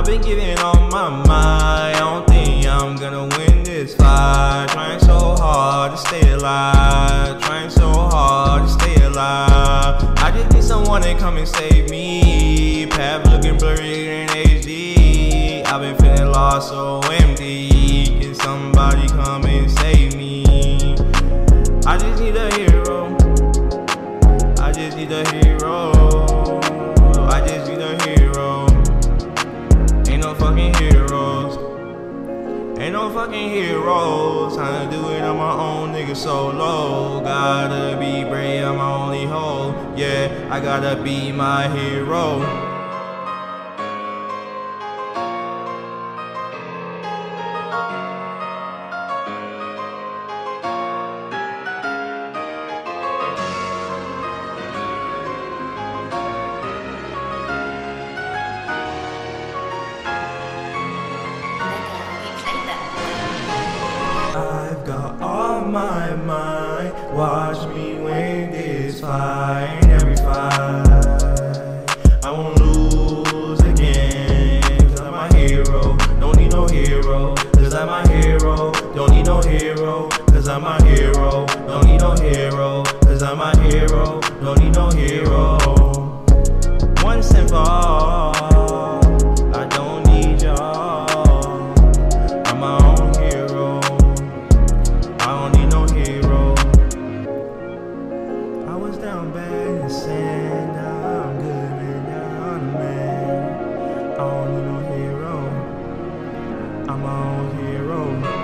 I've been giving all my mind. I don't think I'm gonna win this fight. Trying so hard to stay alive. Trying so hard to stay alive. I just need someone to come and save me. Path looking blurry in HD. I've been feeling lost, so empty. Can somebody come and save? Just need a hero. I just need a hero. Ain't no fucking heroes. Ain't no fucking heroes. Time to do it on my own, nigga, solo. Gotta be brave, I'm my only hope. Yeah, I gotta be my hero. My mind. Watch me win this fight. Every fight. I won't lose again. Cause I'm my hero. Don't need no hero. Cause I'm my hero. Don't need no hero. Cause I'm my hero. Don't need no hero. Cause I'm my hero. Don't need no hero. Once and for all. I'm own hero.